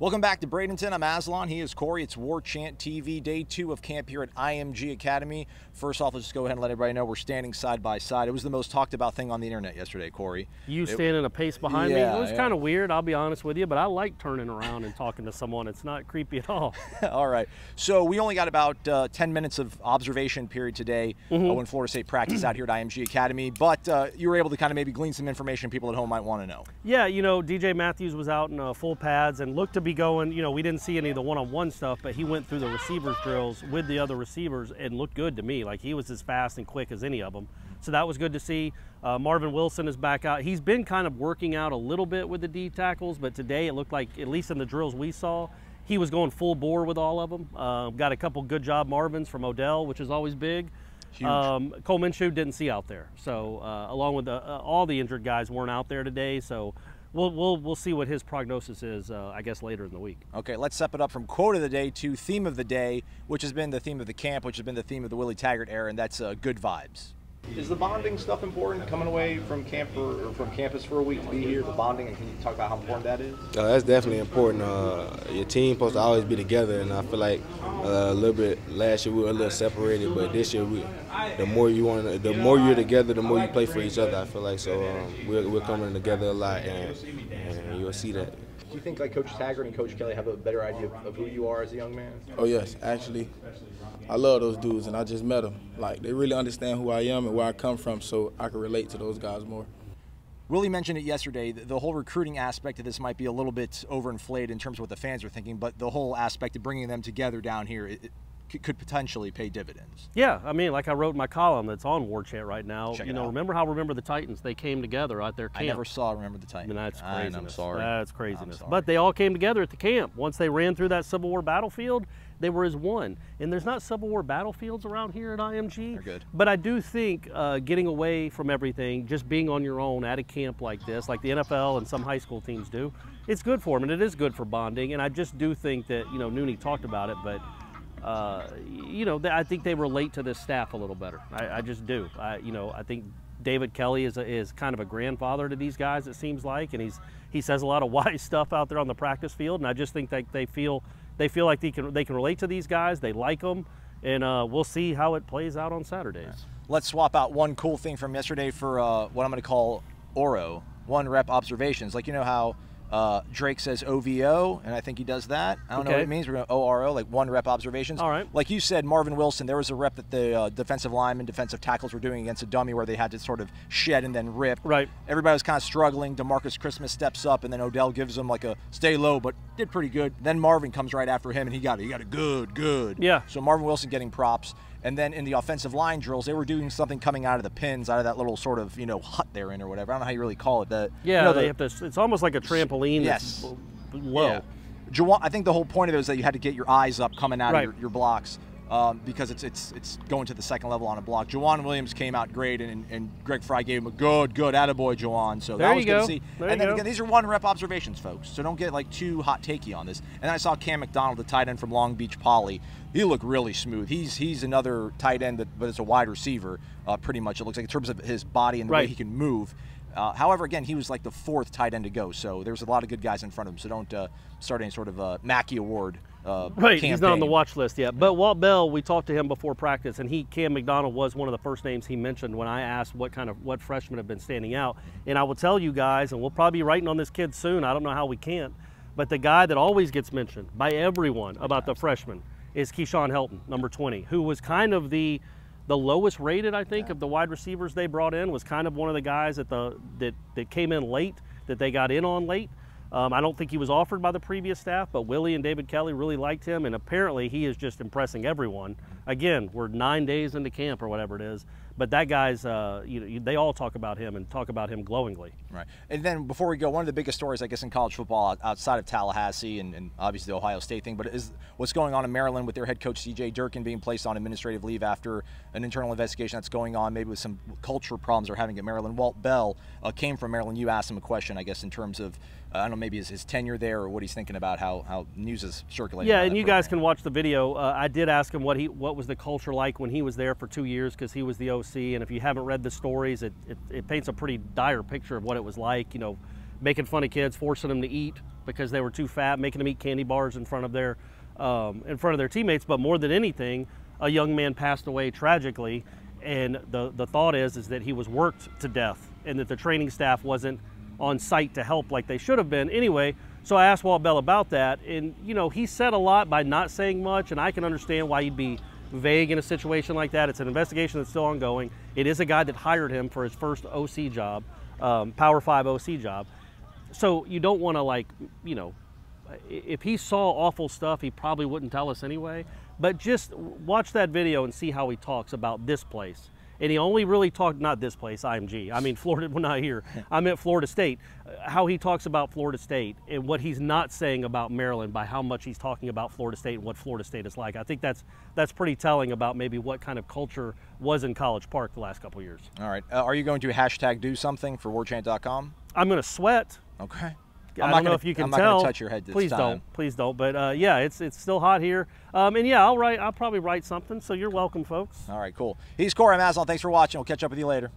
Welcome back to Bradenton. I'm Aslan. He is Corey. It's Warchant TV, day two of camp here at IMG Academy. First off, let's just go ahead and let everybody know we're standing side by side. It was the most talked about thing on the internet yesterday, Corey. You It- standing a pace behind Yeah, me. It was yeah. kind of weird, I'll be honest with you, but I like turning around and talking to someone. It's not creepy at all. All right. So we only got about uh, 10 minutes of observation period today Mm-hmm. uh, when Florida State practiced out here at IMG Academy, but uh, you were able to kind of maybe glean some information people at home might want to know. Yeah, you know, DJ Matthews was out in uh, full pads and looked to be going. You know, we didn't see any of the one-on-one stuff, but he went through the receivers drills with the other receivers and looked good to me. Like he was as fast and quick as any of them. So that was good to see. Uh, Marvin Wilson is back out. He's been kind of working out a little bit with the D tackles, but today it looked like, at least in the drills we saw, he was going full bore with all of them. Uh, got a couple good job Marvins from Odell, which is always big. Huge. Um, Cole Minshew didn't see out there, so uh, along with the, uh, all the injured guys weren't out there today. So we'll we'll we'll see what his prognosis is, uh, I guess, later in the week. Okay, let's step it up from quote of the day to theme of the day, which has been the theme of the camp, which has been the theme of the Willie Taggart era, and that's uh, good vibes. Is the bonding stuff important? Coming away from camp or from campus for a week to be here, the bonding, and can you talk about how important that is? Uh, that's definitely important. Uh, your team supposed to always be together, and I feel like uh, a little bit last year we were a little separated, but this year we, the more you want, the more you're together, the more you play for each other. I feel like so um, we're, we're coming together a lot, and, and you'll see that. Do you think like Coach Taggart and Coach Kelly have a better idea of, of who you are as a young man? Oh yes, actually, I love those dudes, and I just met them. Like they really understand who I am and where I come from, so I can relate to those guys more. Willie mentioned it yesterday. The, the whole recruiting aspect of this might be a little bit overinflated in terms of what the fans are thinking, but the whole aspect of bringing them together down here it, it could- potentially pay dividends. Yeah, I mean, like I wrote in my column that's on Warchant right now. Check you know, out. remember how Remember the Titans? They came together at their camp. I never saw Remember the Titans. And that's I- craziness. I'm sorry. That's craziness. But they all came together at the camp. Once they ran through that Civil War battlefield, they were as one. And there's not Civil War battlefields around here at IMG. They're good. But I do think uh, getting away from everything, just being on your own at a camp like this, like the NFL and some high school teams do, it's good for them and it is good for bonding. And I just do think that, you know, Nooney talked about it, but. Uh, you know, I think they relate to this staff a little better. I, I just do. I, you know, I think David Kelly is, a, is kind of a grandfather to these guys. It seems like, and he's he says a lot of wise stuff out there on the practice field. And I just think that they feel they feel like they can they can relate to these guys. They like them, and uh, we'll see how it plays out on Saturdays. Let's swap out one cool thing from yesterday for uh, what I'm going to call Oro, one rep observations. Like, you know how uh, Drake says OVO, and I think he does that. I don't know what it means. We're going to ORO, like one rep observations. All right. Like you said, Marvin Wilson, there was a rep that the uh, defensive linemen, defensive tackles were doing against a dummy where they had to sort of shed and then rip. Right. Everybody was kind of struggling. Demarcus Christmas steps up, and then Odell gives him like a stay low, but did pretty good. Then Marvin comes right after him, and he got it. He got it good, good. Yeah. So Marvin Wilson getting props. And then in the offensive line drills, they were doing something coming out of the pins, out of that little sort of you know hut they're in or whatever. I don't know how you really call it. The Yeah, you know, they the- have to. It's almost like a trampoline. Yes. Low. yeah. Jauan, I think the whole point of it was that you had to get your eyes up coming out Right. of your, your blocks um, because it's it's it's going to the second level on a block. Jauan Williams came out great, and, and Greg Frey gave him a good, good attaboy, Jauan. So There that was good to see. There and then go. again, these are one rep observations, folks. So don't get like too hot takey on this. And I saw Cam McDonald, the tight end from Long Beach Poly. He looked really smooth. He's he's another tight end, that, but it's a wide receiver. Uh, pretty much, it looks like in terms of his body and the way he can move. Uh, however, again, he was like the fourth tight end to go, so there's a lot of good guys in front of him. So don't uh, start any sort of uh, Mackey Award. Uh, Right, he's not on the watch list yet. But Walt Bell, we talked to him before practice, and he Cam McDonald was one of the first names he mentioned when I asked what kind of what freshmen have been standing out. And I will tell you guys, and we'll probably be writing on this kid soon. I don't know how we can't, but the guy that always gets mentioned by everyone about the freshman is Keyshawn Helton, number 20, who was kind of the the lowest rated, I think, of the wide receivers they brought in. Was kind of one of the guys that the that that came in late, that they got in on late. Um, I don't think he was offered by the previous staff, but Willie and David Kelly really liked him, and apparently he is just impressing everyone. Again, we're nine days into camp or whatever it is, but that guy's, uh, you know, they all talk about him and talk about him glowingly. Right. And then before we go, one of the biggest stories, I guess, in college football outside of Tallahassee and, and obviously the Ohio State thing, but is what's going on in Maryland with their head coach D.J. Durkin being placed on administrative leave after an internal investigation that's going on, maybe with some culture problems they're having at Maryland. Walt Bell uh, came from Maryland. You asked him a question, I guess, in terms of uh, I don't know, maybe his, his tenure there or what he's thinking about how how news is circulating. Yeah, and you guys can watch the video. Uh, I did ask him what he what was the culture like when he was there for two years because he was the OC. And if you haven't read the stories, it, it, it paints a pretty dire picture of what it was like. You know, making fun of kids, forcing them to eat because they were too fat, making them eat candy bars in front of their um, in front of their teammates. But more than anything, a young man passed away tragically, and the the thought is is that he was worked to death, and that the training staff wasn't on site to help like they should have been. Anyway, so I asked Walt Bell about that, and you know he said a lot by not saying much, and I can understand why he'd be vague in a situation like that. It's an investigation that's still ongoing. It is a guy that hired him for his first OC job, um, Power Five OC job. So you don't want to like, you know, if he saw awful stuff, he probably wouldn't tell us anyway. But just watch that video and see how he talks about this place and he only really talked not this place IMG. I mean Florida. We're not here. I meant Florida State. How he talks about Florida State and what he's not saying about Maryland by how much he's talking about Florida State and what Florida State is like. I think that's that's pretty telling about maybe what kind of culture was in College Park the last couple years. All right. Uh, are you going to hashtag do something for warchant.com? I'm going to sweat. Okay. I'm I don't know if you can I'm tell. not going to touch your head this Please time. don't. Please don't. But uh, yeah, it's it's still hot here. Um, and yeah, I'll write. I'll probably write something. So you're welcome, folks. All right, cool. He's Corey Maslow. Thanks for watching. We'll catch up with you later.